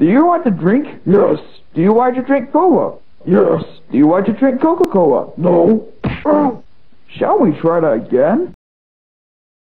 Do you want to drink? Yes. Do you want to drink cola? Yes. Do you want to drink Coca-Cola? No. Shall we try that again?